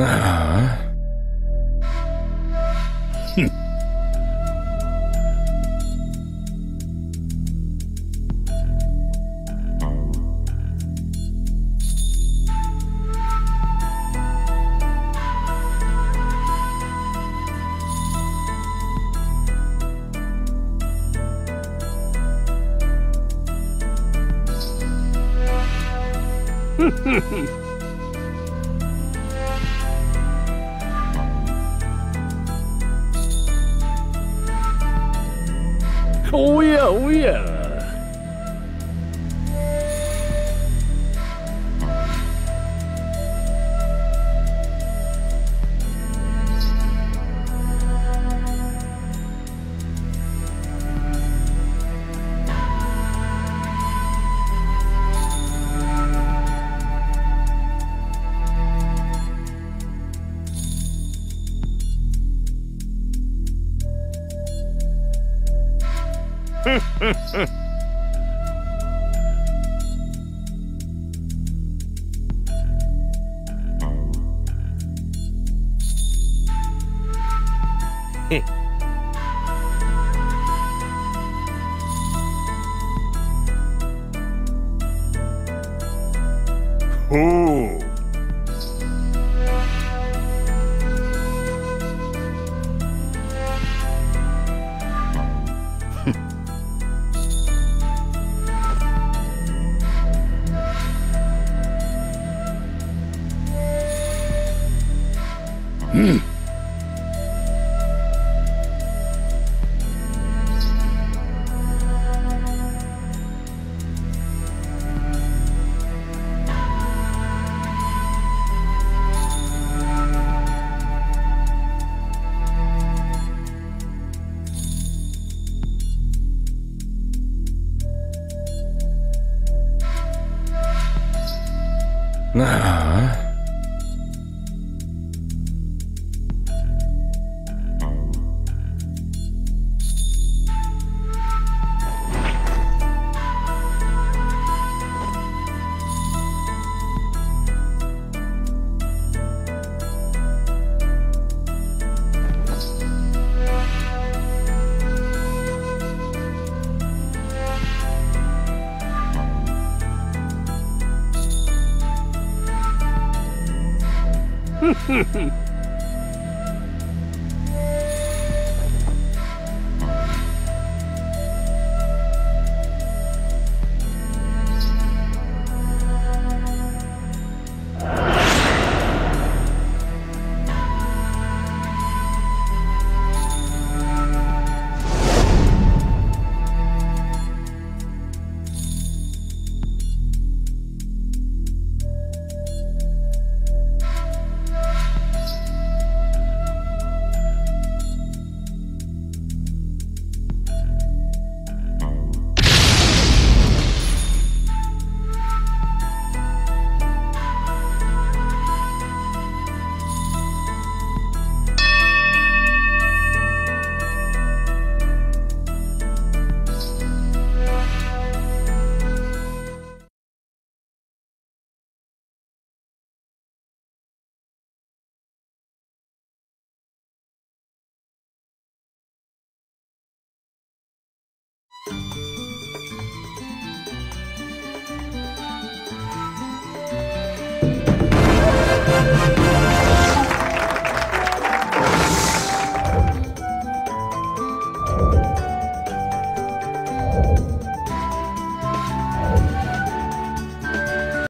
À, 哼哼哼！哦耶哦耶。Oh. うん Hehehehe